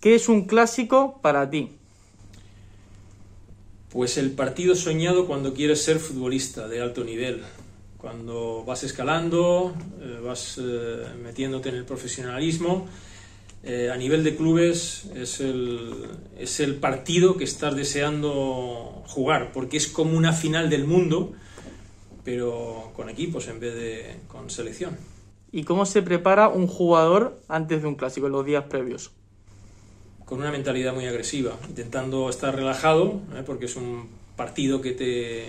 ¿Qué es un clásico para ti? Pues el partido soñado cuando quieres ser futbolista de alto nivel, cuando vas escalando, eh, vas eh, metiéndote en el profesionalismo. Eh, a nivel de clubes es el, es el partido que estás deseando jugar, porque es como una final del mundo, pero con equipos en vez de con selección. ¿Y cómo se prepara un jugador antes de un clásico, en los días previos? Con una mentalidad muy agresiva, intentando estar relajado, porque es un partido que te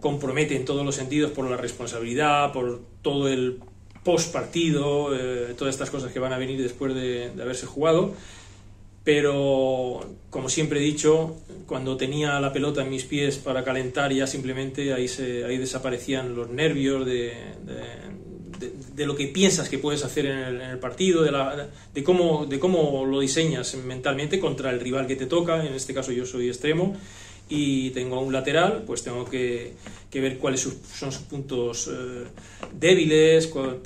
compromete en todos los sentidos por la responsabilidad, por todo el post partido, eh, todas estas cosas que van a venir después de, haberse jugado. Pero, como siempre he dicho, cuando tenía la pelota en mis pies para calentar, ya simplemente ahí, se, ahí desaparecían los nervios de, de, lo que piensas que puedes hacer en el, partido, de, la, de, cómo, de cómo lo diseñas mentalmente contra el rival que te toca. En este caso, yo soy extremo y tengo un lateral, pues tengo que, ver cuáles son sus puntos eh, débiles, cuál,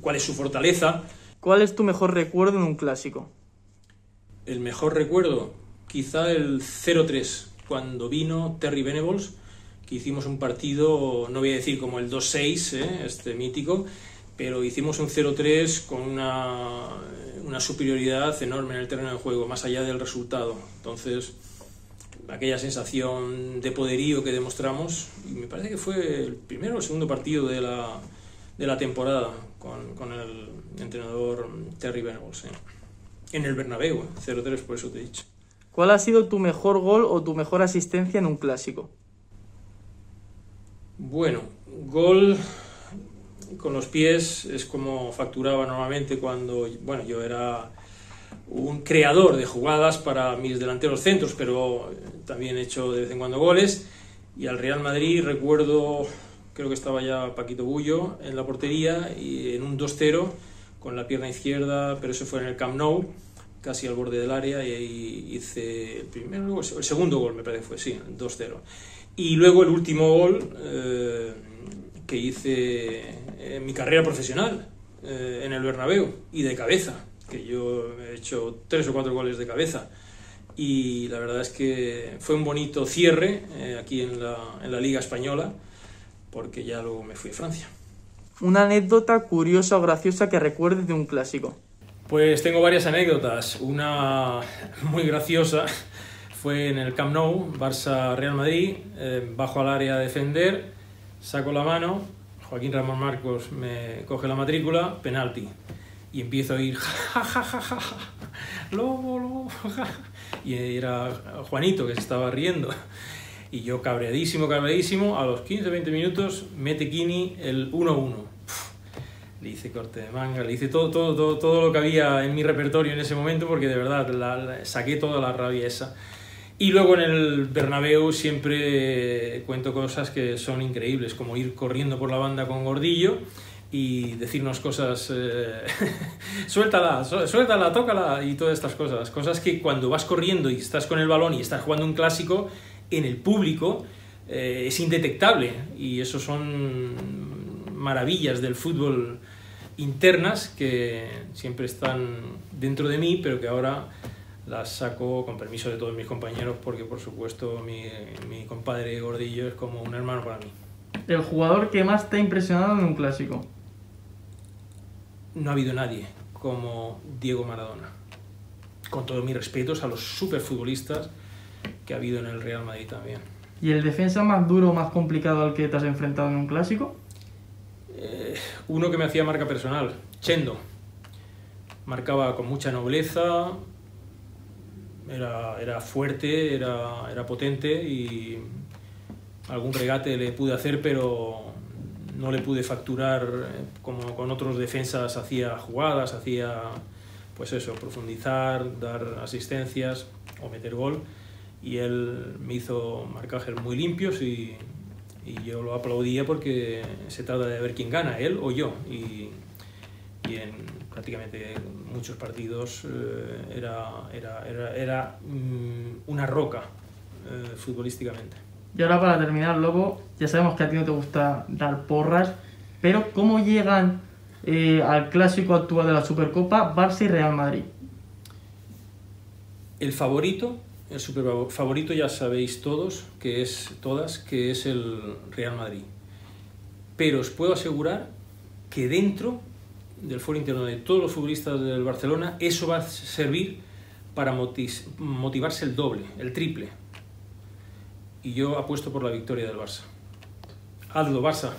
cuál es su fortaleza. ¿Cuál es tu mejor recuerdo en un clásico? El mejor recuerdo, quizá el 0-3, cuando vino Terry Venables, que hicimos un partido, no voy a decir como el 2-6, ¿eh? este mítico, pero hicimos un 0-3 con una, una superioridad enorme en el terreno de juego, más allá del resultado. Entonces, aquella sensación de poderío que demostramos, y me parece que fue el primero o el segundo partido de la, de la temporada con, con el entrenador Terry Venables. En el Bernabéu, 0-3, por eso te he dicho. ¿Cuál ha sido tu mejor gol o tu mejor asistencia en un clásico? Bueno, gol con los pies es como facturaba normalmente cuando, bueno, yo era un creador de jugadas para mis delanteros centros, pero también he hecho de vez en cuando goles. Y al Real Madrid recuerdo, creo que estaba ya Paquito Bullo en la portería y en un 2-0 con la pierna izquierda, pero eso fue en el Camp Nou, casi al borde del área, y ahí hice el primero, el segundo gol me parece fue, sí, 2-0. Y luego el último gol eh, que hice en mi carrera profesional eh, en el Bernabéu y de cabeza que yo he hecho tres o cuatro goles de cabeza y la verdad es que fue un bonito cierre eh, aquí en la, en la, Liga Española porque ya luego me fui a Francia. Una anécdota curiosa o graciosa que recuerdes de un clásico. Pues tengo varias anécdotas. Una muy graciosa fue en el Camp Nou, Barça-Real Madrid, eh, bajo al área a defender, saco la mano, Joaquín Ramón Marcos me coge la matrícula, penalti y empiezo a ir ja, ja, ja, ja, lobo, lobo, y era Juanito que se estaba riendo. Y yo cabreadísimo, cabreadísimo, a los 15-20 minutos mete Kini el 1-1. Le hice corte de manga, le hice todo, todo, todo, todo lo que había en mi repertorio en ese momento porque de verdad la, saqué toda la rabia esa. Y luego en el Bernabéu siempre cuento cosas que son increíbles, como ir corriendo por la banda con Gordillo y decirnos cosas, eh, suéltala, suéltala, tócala y todas estas cosas. Cosas que cuando vas corriendo y estás con el balón y estás jugando un clásico, en el público eh, es indetectable y eso son maravillas del fútbol internas que siempre están dentro de mí, pero que ahora las saco con permiso de todos mis compañeros porque por supuesto mi, mi compadre Gordillo es como un hermano para mí. El jugador que más te ha impresionado en un clásico no ha habido nadie como Diego Maradona. Con todos mis respetos a los superfutbolistas que ha habido en el Real Madrid también. ¿Y el defensa más duro, más complicado al que te has enfrentado en un clásico? Eh, uno que me hacía marca personal, Chendo. Marcaba con mucha nobleza, era, fuerte, era, potente y algún regate le pude hacer, pero no le pude facturar eh, como con otros defensas, hacía jugadas, hacía pues eso, profundizar, dar asistencias o meter gol. Y él me hizo marcajes muy limpios y, yo lo aplaudía porque se trata de ver quién gana, él o yo y en prácticamente muchos partidos eh, era, era, era, era mm, una roca eh, futbolísticamente. Y ahora para terminar, Lobo, ya sabemos que a ti no te gusta dar porras, pero ¿cómo llegan eh, al clásico actual de la Supercopa Barça y Real Madrid? el favorito, el super favorito ya sabéis todos, que es todas, que es el Real Madrid. Pero os puedo asegurar que dentro del foro interno de todos los futbolistas del Barcelona, eso va a servir para motivarse el doble, el triple. Y yo apuesto por la victoria del Barça. Hazlo, Barça.